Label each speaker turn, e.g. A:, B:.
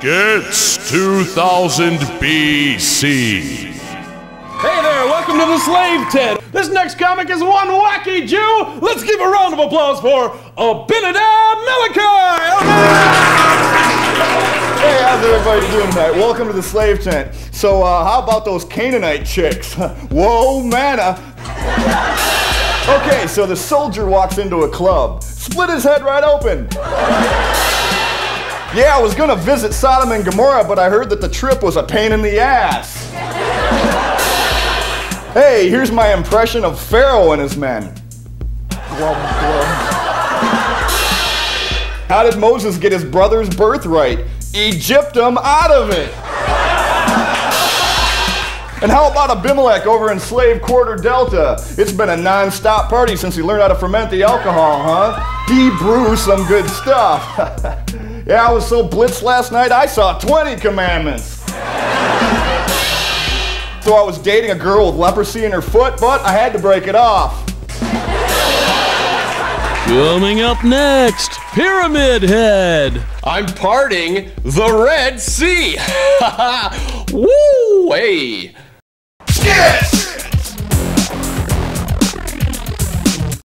A: It's 2000 BC.
B: Hey there, welcome to the Slave Tent. This next comic is one wacky Jew. Let's give a round of applause for Abinadab Malachi.
C: Hey, how's everybody doing tonight? Welcome to the slave tent. So, uh, how about those Canaanite chicks? Whoa, manna. Okay, so the soldier walks into a club, split his head right open. Yeah, I was gonna visit Sodom and Gomorrah, but I heard that the trip was a pain in the ass. Hey, here's my impression of Pharaoh and his men. How did Moses get his brother's birthright? Egypt him out of it. And how about Abimelech over in Slave Quarter Delta? It's been a non-stop party since he learned how to ferment the alcohol, huh? He brews some good stuff. yeah, I was so blitzed last night, I saw 20 commandments. So I was dating a girl with leprosy in her foot, but I had to break it off.
D: Coming up next, Pyramid Head.
E: I'm parting the Red Sea. Woo! Hey.
A: It's